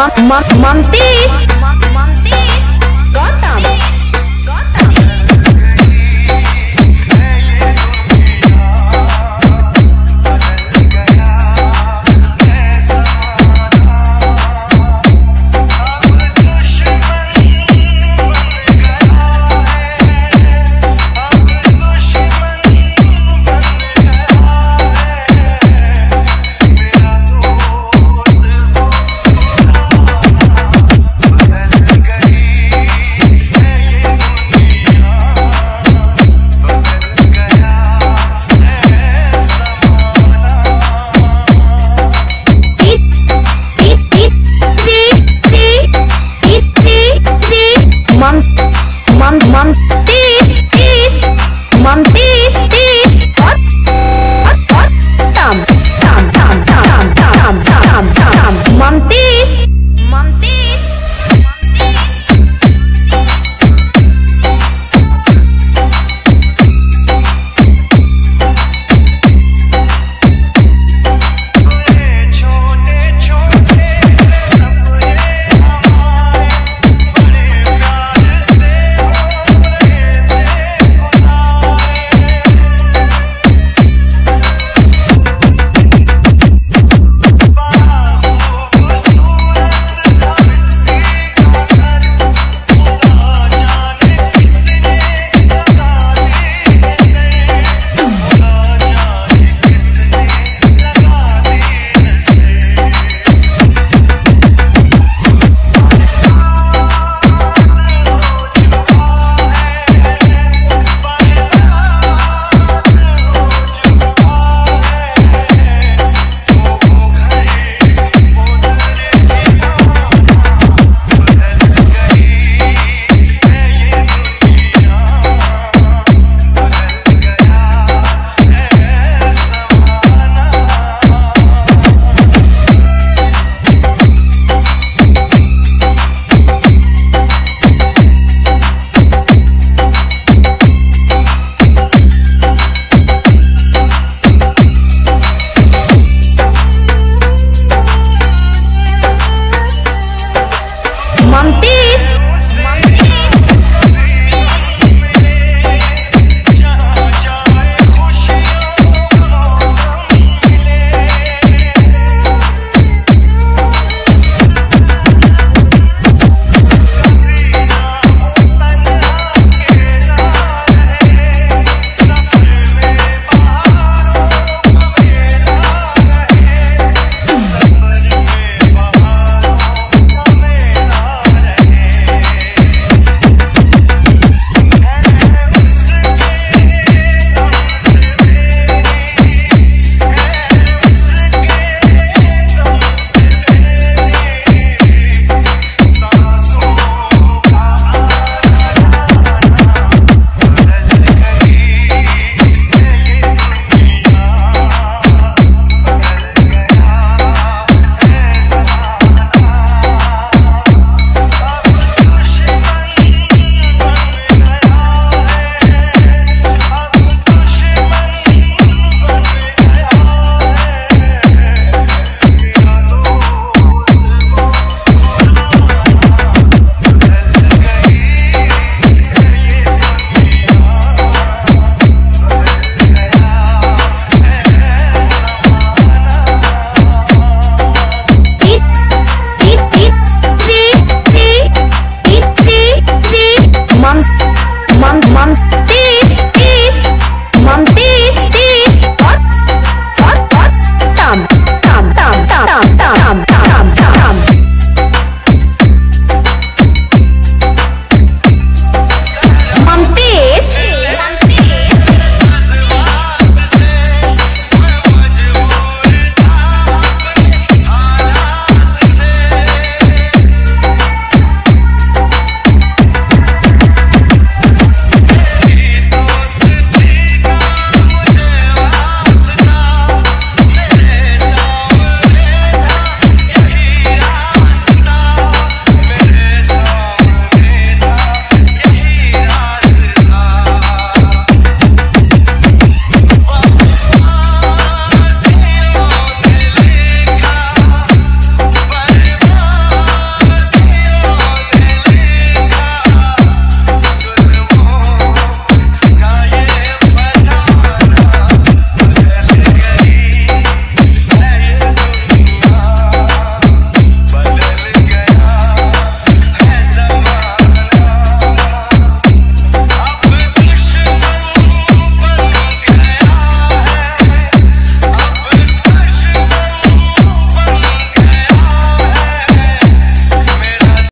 Mom, ma mom this This is Mom. This Mom,